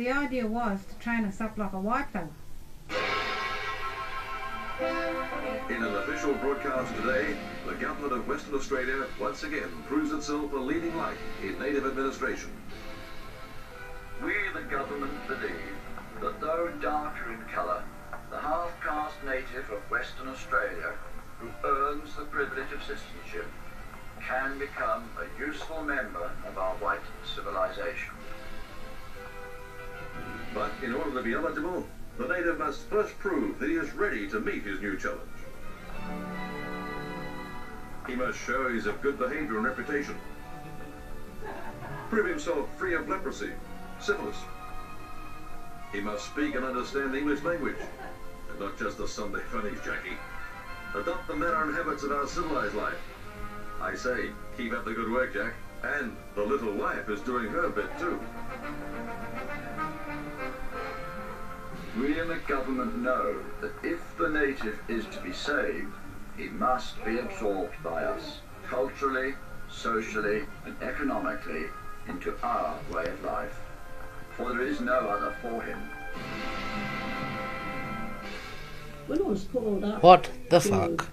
the idea was to train us up like a white fella. In an official broadcast today, the government of Western Australia once again proves itself a leading light in native administration. We, the government, believe that though darker in colour, the half-caste native of Western Australia who earns the privilege of citizenship can become a useful member of our white civilization. In order to be eligible, the native must first prove that he is ready to meet his new challenge. He must show he's of good behavior and reputation. Prove himself free of leprosy, syphilis. He must speak and understand the English language, and not just the Sunday funnies, Jackie. Adopt the manner and habits of our civilized life. I say, keep up the good work, Jack. And the little wife is doing her bit too. We in the government know that if the native is to be saved, he must be absorbed by us, culturally, socially, and economically, into our way of life. For there is no other for him. When I was called up What the fuck?